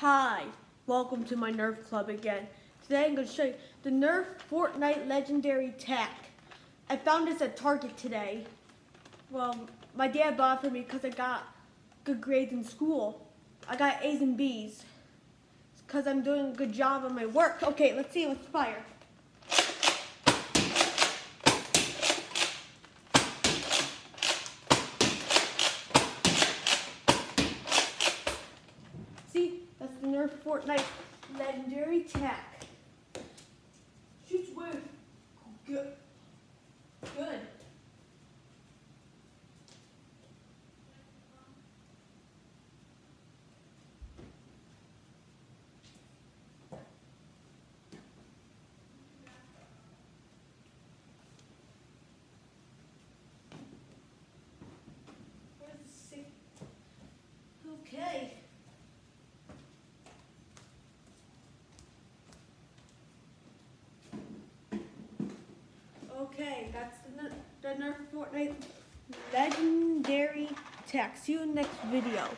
Hi, welcome to my Nerf Club again. Today I'm going to show you the Nerf Fortnite Legendary TAC. I found this at Target today. Well, my dad bought it for me because I got good grades in school. I got A's and B's because I'm doing a good job on my work. Okay, let's see what's fire. See, that's the Nerf Fortnite Legendary TAC. Shoots with good. Good. Where's the safe? Okay. Okay, that's the, the Nerf Fortnite Legendary TAC. See you in the next video.